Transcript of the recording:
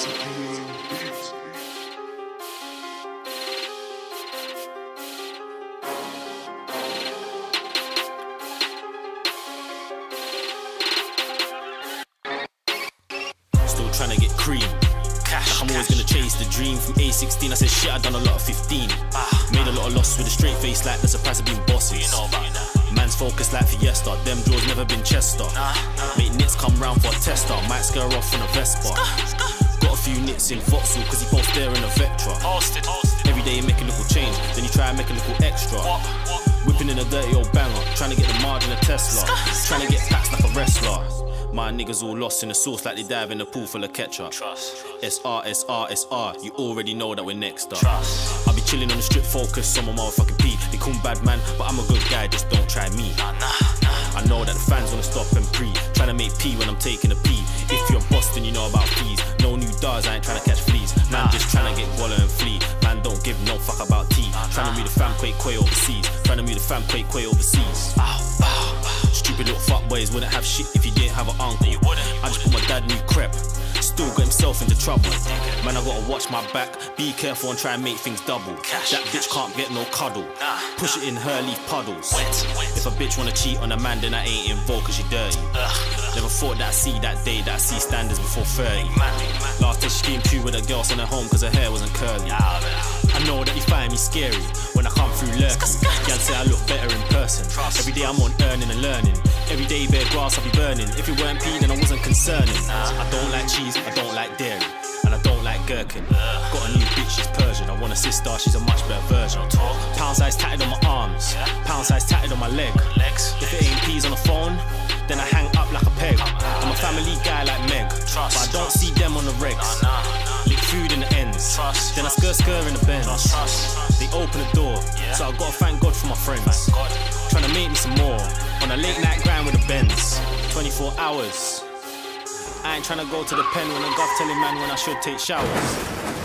Still trying to get cream. Kash, I'm always gonna chase the dream. From A16, I said shit, I done a lot of 15. Made a lot of loss with a straight face like the price of being bosses. Man's focused like Fiesta, them draws never been Chester. Make nits come round for a tester, might scare off on a Vespa. Got a few nits in Vauxhall, cause he both there in a Vectra. Every day you make a little change, then you try and make a little extra. Whipping in a dirty old banger, trying to get the margin of Tesla. Trying to get packs like a wrestler. My niggas all lost in the sauce like they dive in a pool full of ketchup. SR, SR, SR, you already know that we're next up. I'll be chilling on the strip, focus on my motherfucking P. They call me bad man, but I'm a good guy, just don't try me. Nah, nah, nah. I know that the fans wanna stop and pre. Trying to make P when I'm taking a P. If you're Boston, you know about fees. I ain't trying to catch fleas. Man, just trying to get Waller and flee. Man, don't give no fuck about tea. Trying to move the fam quake quay overseas. Trying to move the fam quake quay overseas. Stupid little fuckboys wouldn't have shit if you didn't have an uncle. you wouldn't I just put my dad new crep. Still got himself into trouble. Man, I gotta watch my back. Be careful and try and make things double. That bitch can't get no cuddle. Push it in her leaf puddles. If a bitch wanna cheat on a man, then I ain't involved cause she dirty. Never thought that I see that day that I see standards before 30. Last day she came with a girl sent her home cause her hair wasn't curly. I know that you find me scary when I come through lurking. Y'all say I look better in person. Every day I'm on earning and learning. Every day bare grass I'll be burning. If it weren't pea, then I wasn't concerning. I don't like cheese, I don't like dairy. And I don't like gherkin. Got a new bitch, she's Persian. I want a sister, she's a much better version. Pound size tatted on my arms, pound size tatted on my leg. If it ain't peas on the phone, then I hang up like a peg. I'm a family guy like Meg, but I don't see them on the regs. Ends, then I skir skir in the bends. They open the door, so I gotta thank God for my friends. Trying to make me some more on a late night grind with the bends. 24 hours. I ain't trying to go to the pen when the gov telling man when I should take showers.